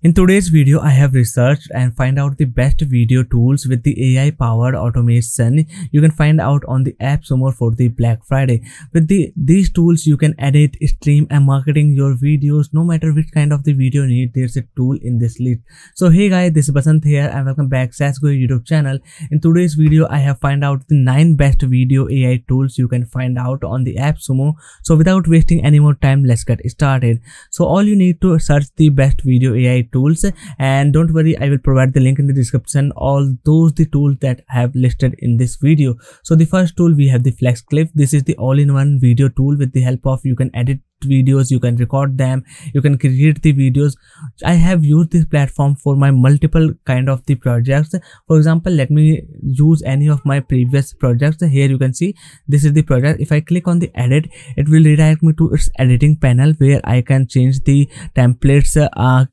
In today's video, I have researched and find out the best video tools with the AI powered automation you can find out on the app AppSumo for the Black Friday. With the these tools, you can edit, stream and marketing your videos no matter which kind of the video you need. There's a tool in this list. So hey guys, this is Basant here and welcome back SaaS Guru YouTube channel. In today's video, I have find out the 9 best video AI tools you can find out on the app AppSumo. So without wasting any more time, let's get started. So all you need to search the best video AI tools. And don't worry i will provide the link in the description all those the tools that i have listed in this video. So the first tool we have the Flexclip. This is the all-in-one video tool. With the help of you can edit videos you can record them you can create the videos. I have used this platform for my multiple kind of the projects. For example let me use any of my previous projects. Here you can see this is the project. If i click on the edit it will redirect me to its editing panel where i can change the templates uh,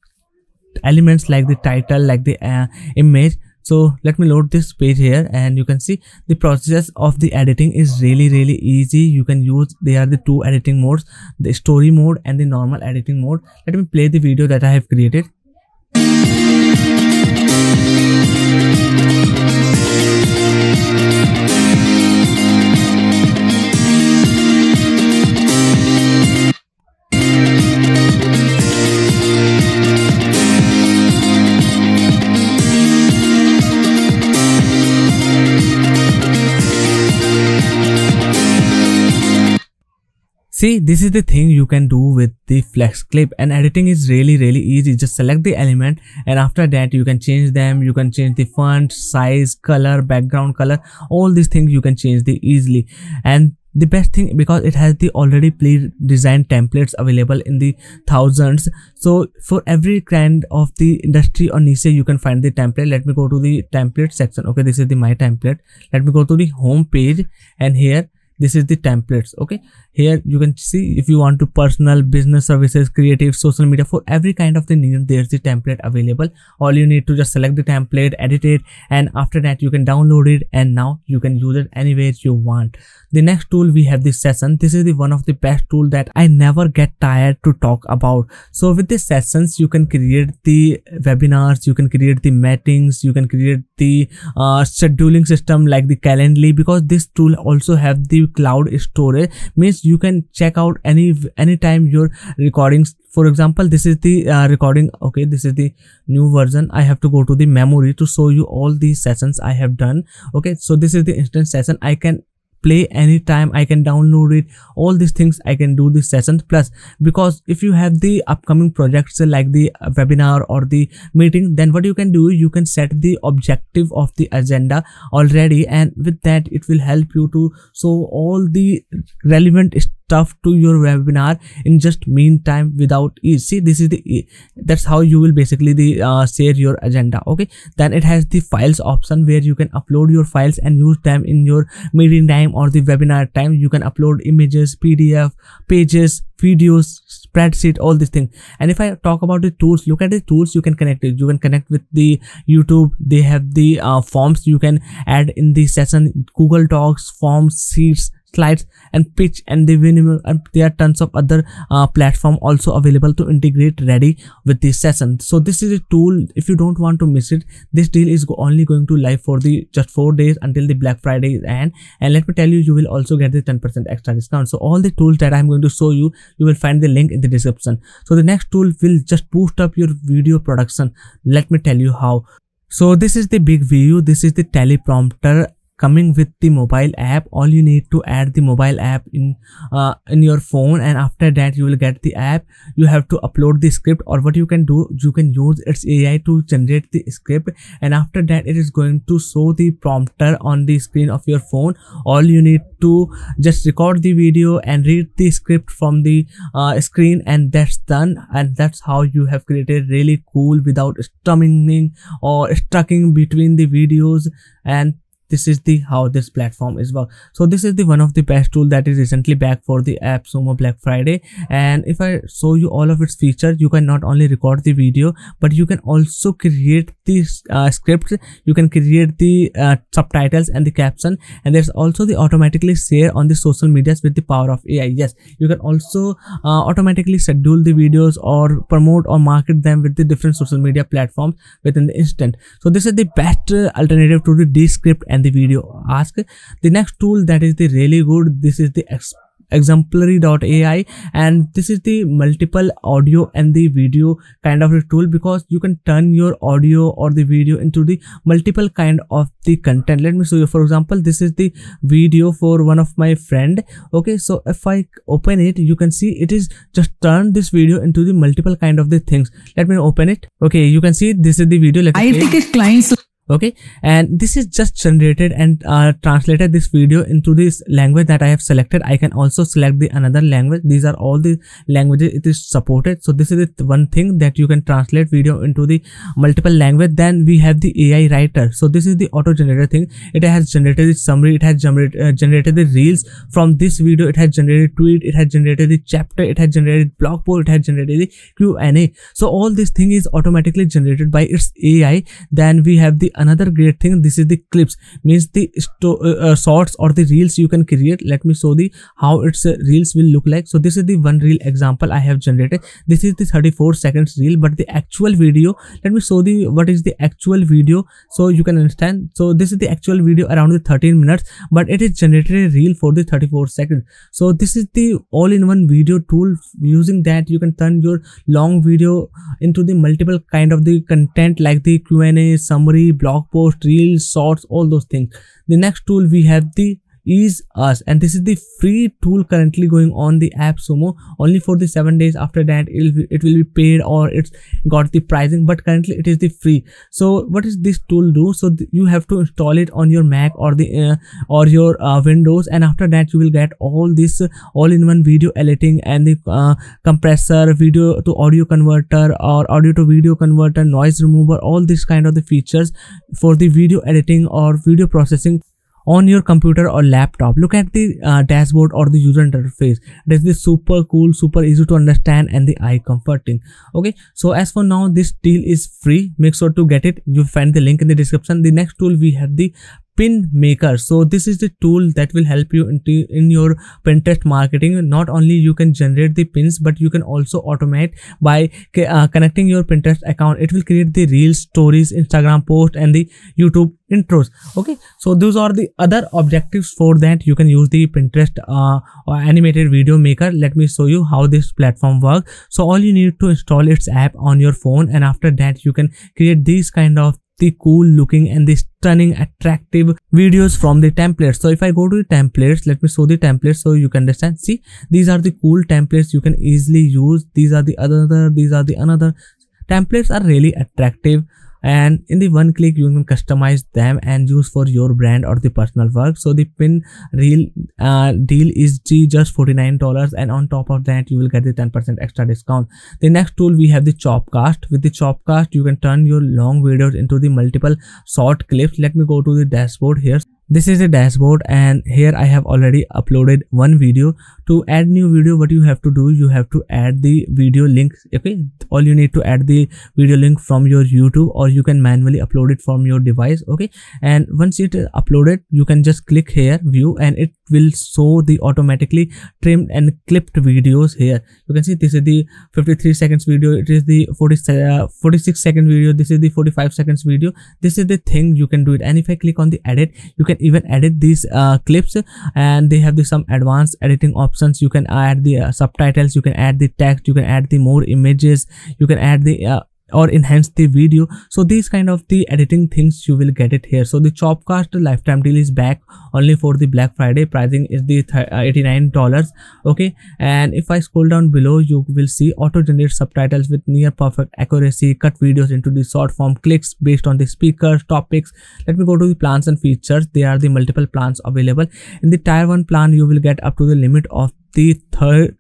elements like the title like the uh, image. So let me load this page here and you can see the process of the editing is really really easy. You can use they are the two editing modes the story mode and the normal editing mode. Let me play the video that i have created See, this is the thing you can do with the Flexclip and editing is really really easy. Just select the element and after that you can change them. You can change the font, size, color, background color. All these things you can change the easily. And the best thing because it has the already pre-designed templates available in the thousands so for every kind of the industry or niche you can find the template let me go to the template section okay this is the my template let me go to the home page and here this is the templates okay? Here you can see if you want to personal business services creative social media for every kind of the need there's the template available. All you need to just select the template edit it and after that you can download it and now you can use it anywhere you want. The next tool we have the session. This is the one of the best tool that i never get tired to talk about. So with the sessions you can create the webinars you can create the meetings you can create the uh, scheduling system like the calendly because this tool also have the cloud storage means you can check out any anytime your recordings. For example this is the uh, recording okay this is the new version. I have to go to the memory to show you all these sessions i have done. Okay so this is the instant session. I can play anytime i can download it. All these things i can do this sessions. Plus because if you have the upcoming projects uh, like the uh, webinar or the meeting then what you can do you can set the objective of the agenda already. And with that it will help you to show all the relevant stuff to your webinar in just meantime without ease. See this is the that's how you will basically the uh, share your agenda okay? Then it has the files option where you can upload your files and use them in your meeting time or the webinar time. You can upload images pdf pages videos spreadsheet all these things. And if i talk about the tools look at the tools you can connect it you can connect with the youtube. They have the uh, forms you can add in the session. Google docs forms sheets slides and pitch and the minimum and there are tons of other uh, platform also available to integrate ready with this session. So this is a tool. If you don't want to miss it this deal is only going to live for the just four days until the black friday end. And let me tell you you will also get the 10 percent extra discount. So all the tools that i'm going to show you you will find the link in the description. So the next tool will just boost up your video production. Let me tell you how. So this is the BigVU. This is the teleprompter coming with the mobile app all you need to add the mobile app in uh, in your phone and after that you will get the app. You have to upload the script or what you can do you can use its ai to generate the script and after that it is going to show the prompter on the screen of your phone. All you need to just record the video and read the script from the uh, screen and that's done and that's how you have created really cool without stumbling or stucking between the videos and this is the how this platform is work. So this is the one of the best tool that is recently back for the app AppSumo Black Friday. And if I show you all of its features you can not only record the video but you can also create the uh, scripts. You can create the uh, subtitles and the caption. And there's also the automatically share on the social medias with the power of AI yes you can also uh, automatically schedule the videos or promote or market them with the different social media platforms within the instant. So this is the best uh, alternative to the descript and the video. Ask the next tool that is the really good. This is the exemplary.ai and this is the multiple audio and the video kind of a tool because you can turn your audio or the video into the multiple kind of the content. Let me show you for example this is the video for one of my friend. Okay so if i open it you can see it is just turn this video into the multiple kind of the things. Let me open it. Okay you can see this is the video. Let I think clients okay? And this is just generated and uh, translated this video into this language that i have selected. I can also select the another language. These are all the languages it is supported. So this is the one thing that you can translate video into the multiple language. Then we have the ai writer. So this is the auto generator thing. It has generated the summary. It has generated uh, generated the reels from this video. It has generated tweet. It has generated the chapter. It has generated blog post. It has generated the q&a so all this thing is automatically generated by its ai then we have the another great thing this is the clips. Means the uh, uh, shorts or the reels you can create. Let me show the how its uh, reels will look like. So this is the one reel example i have generated. This is the 34 seconds reel but the actual video let me show the what is the actual video so you can understand. So this is the actual video around the 13 minutes but it is generated a reel for the 34 seconds. So this is the all-in-one video tool. Using that you can turn your long video into the multiple kind of the content like the q&a summary blog post reels shorts all those things. The next tool we have the is us. And this is the free tool currently going on the app AppSumo only for the seven days after that it will, be, it will be paid or it's got the pricing but currently it is the free. So what is this tool do? So you have to install it on your mac or the uh, or your uh, windows. And after that you will get all this uh, all-in-one video editing and the uh, compressor video to audio converter or audio to video converter noise remover all this kind of the features for the video editing or video processing on your computer or laptop. Look at the uh, dashboard or the user interface. It is super cool super easy to understand and the eye comforting. Okay? So as for now this deal is free. Make sure to get it. You find the link in the description. The next tool we have the pin maker. So this is the tool that will help you in your pinterest marketing. Not only you can generate the pins but you can also automate by uh, connecting your pinterest account. It will create the reels stories instagram post and the youtube intros. Okay. So those are the other objectives for that. You can use the pinterest uh, animated video maker. Let me show you how this platform works. So all you need to install its app on your phone and after that you can create these kind of the cool looking and the stunning attractive videos from the templates so if i go to the templates let me show the templates so you can understand. See these are the cool templates you can easily use. These are the other these are the another. Templates are really attractive and in the one click you can customize them and use for your brand or the personal work. So the pin real uh, deal is just 49 dollars. And on top of that you will get the 10 percent extra discount. The next tool we have the chopcast. With the chopcast you can turn your long videos into the multiple short clips. Let me go to the dashboard here this is a dashboard and here i have already uploaded one video. To add new video what you have to do you have to add the video link okay? All you need to add the video link from your youtube or you can manually upload it from your device okay? And once it is uploaded you can just click here view and it will show the automatically trimmed and clipped videos here. You can see this is the 53 seconds video. It is the 40 uh, 46 second video. This is the 45 seconds video. This is the thing you can do it. And if i click on the edit you can even edit these uh, clips. And they have the some advanced editing options. You can add the uh, subtitles. You can add the text. You can add the more images. You can add the uh, or enhance the video. So these kind of the editing things you will get it here. So the chopcast lifetime deal is back only for the black friday. Pricing is the uh, 89 dollars okay? And if i scroll down below you will see auto generate subtitles with near perfect accuracy cut videos into the short form clicks based on the speakers topics. Let me go to the plans and features. There are the multiple plans available. In the tier 1 plan you will get up to the limit of the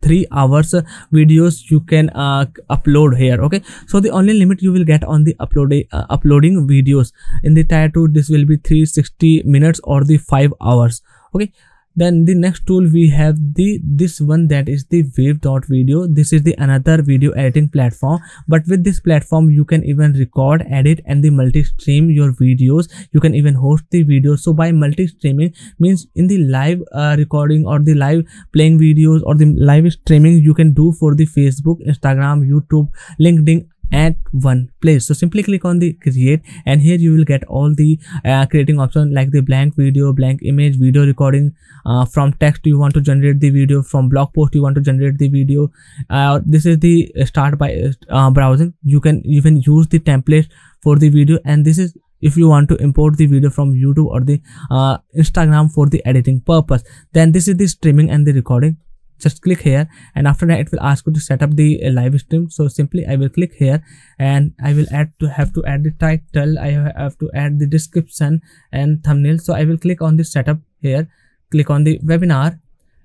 three hours videos you can uh, upload here okay? So the only limit you will get on the uh, uploading videos in the tier 2 this will be 360 minutes or the 5 hours okay then the next tool we have the this one that is the wave.video this is the another video editing platform. But with this platform you can even record edit and the multi-stream your videos. You can even host the videos. So by multi-streaming means in the live uh, recording or the live playing videos or the live streaming you can do for the facebook instagram youtube linkedin at one place. So simply click on the create and here you will get all the uh, creating option like the blank video blank image video recording uh, from text you want to generate the video from blog post you want to generate the video. Uh, this is the start by uh, browsing. You can even use the template for the video and this is if you want to import the video from youtube or the uh, instagram for the editing purpose. Then this is the streaming and the recording just click here and after that it will ask you to set up the uh, live stream. So simply i will click here and i will add to have to add the title i have to add the description and thumbnail. So i will click on the setup here click on the webinar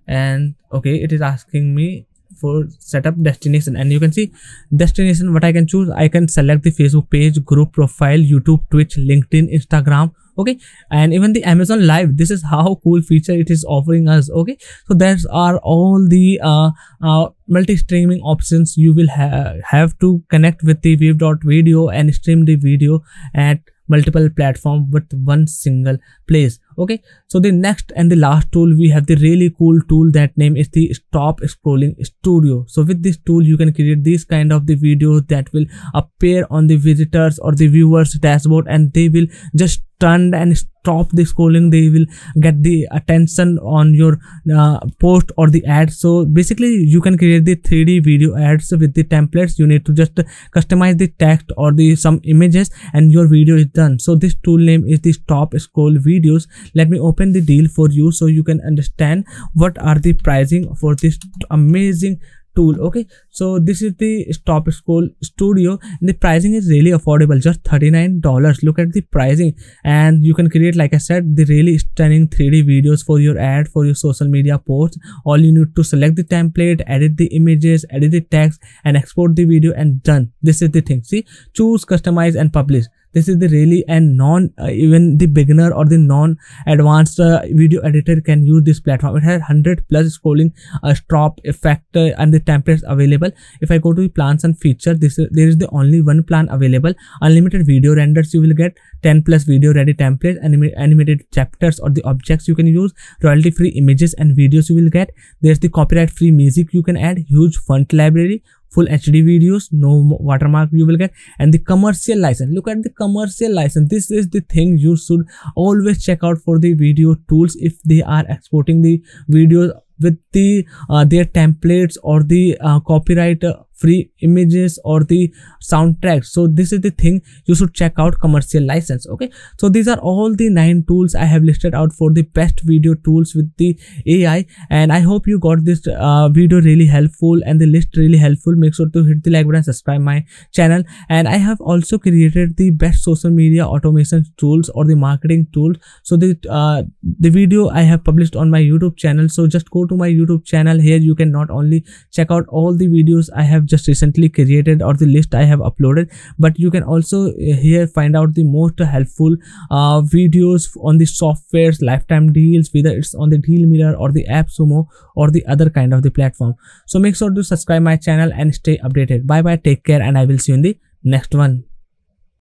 and okay it is asking me for setup destination. And you can see destination what i can choose i can select the facebook page group profile youtube twitch linkedin instagram okay? And even the amazon live this is how cool feature it is offering us okay? So there's are all the uh, uh, multi-streaming options you will ha have to connect with the wave.video and stream the video at multiple platform with one single place okay? So the next and the last tool we have the really cool tool that name is the stop scrolling studio. So with this tool you can create this kind of the videos that will appear on the visitors or the viewers dashboard and they will just turn and stop the scrolling they will get the attention on your uh, post or the ad so basically you can create the 3d video ads with the templates. You need to just customize the text or the some images and your video is done. So this tool name is the stop scroll videos. Let me open the deal for you so you can understand what are the pricing for this amazing tool okay? So this is the stop scroll studio. The pricing is really affordable just 39 dollars. Look at the pricing. And you can create like i said the really stunning 3d videos for your ad for your social media posts. All you need to select the template edit the images edit the text and export the video and done. This is the thing. See? Choose customize and publish this is the really and non uh, even the beginner or the non advanced uh, video editor can use this platform. It has 100 plus scrolling uh, stop effect uh, and the templates available. If i go to the plans and feature this is, there is the only one plan available. Unlimited video renders you will get 10 plus video ready templates anim animated chapters or the objects you can use royalty free images and videos you will get. There's the copyright free music you can add huge font library full hd videos no watermark you will get and the commercial license. Look at the commercial license. This is the thing you should always check out for the video tools if they are exporting the videos with the uh, their templates or the uh, copyright uh, free images or the soundtracks so this is the thing you should check out commercial license okay? So these are all the nine tools i have listed out for the best video tools with the ai and i hope you got this uh, video really helpful and the list really helpful. Make sure to hit the like button subscribe my channel. And i have also created the best social media automation tools or the marketing tools. So the uh, the video i have published on my youtube channel. So just go to my youtube channel. Here you can not only check out all the videos i have just recently created or the list i have uploaded. But you can also uh, here find out the most helpful uh, videos on the softwares lifetime deals whether it's on the deal mirror or the AppSumo or the other kind of the platform. So make sure to subscribe my channel and stay updated. Bye bye take care and i will see you in the next one